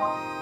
Bye.